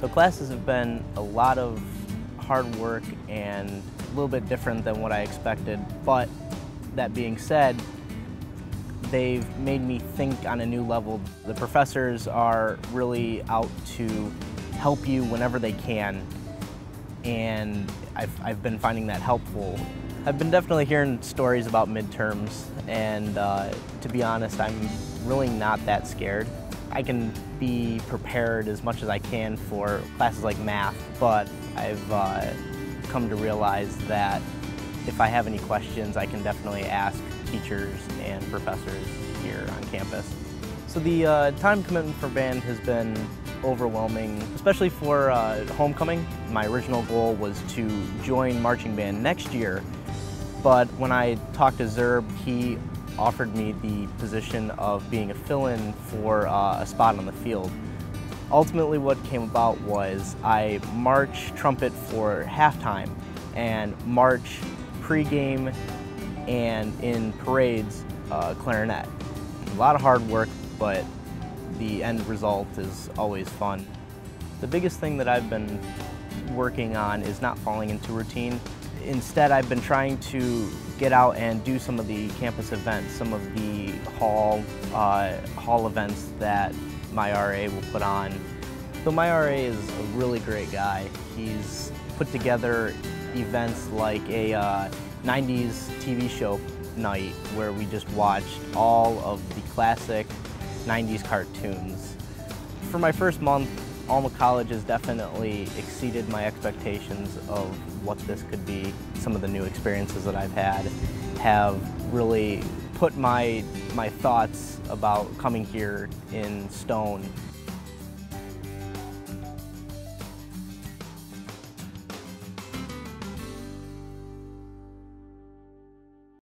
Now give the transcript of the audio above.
So classes have been a lot of hard work and a little bit different than what I expected, but that being said, they've made me think on a new level. The professors are really out to help you whenever they can, and I've, I've been finding that helpful. I've been definitely hearing stories about midterms, and uh, to be honest, I'm really not that scared. I can be prepared as much as I can for classes like math, but I've uh, come to realize that if I have any questions, I can definitely ask teachers and professors here on campus. So the uh, time commitment for band has been overwhelming, especially for uh, homecoming. My original goal was to join marching band next year, but when I talked to Zerb, he offered me the position of being a fill-in for uh, a spot on the field. Ultimately what came about was I march trumpet for halftime and march pregame and in parades uh, clarinet. A lot of hard work, but the end result is always fun. The biggest thing that I've been working on is not falling into routine. Instead, I've been trying to get out and do some of the campus events, some of the hall, uh, hall events that my RA will put on. So my RA is a really great guy. He's put together events like a uh, 90s TV show night where we just watched all of the classic 90s cartoons. For my first month, Alma College has definitely exceeded my expectations of what this could be. Some of the new experiences that I've had have really put my, my thoughts about coming here in stone.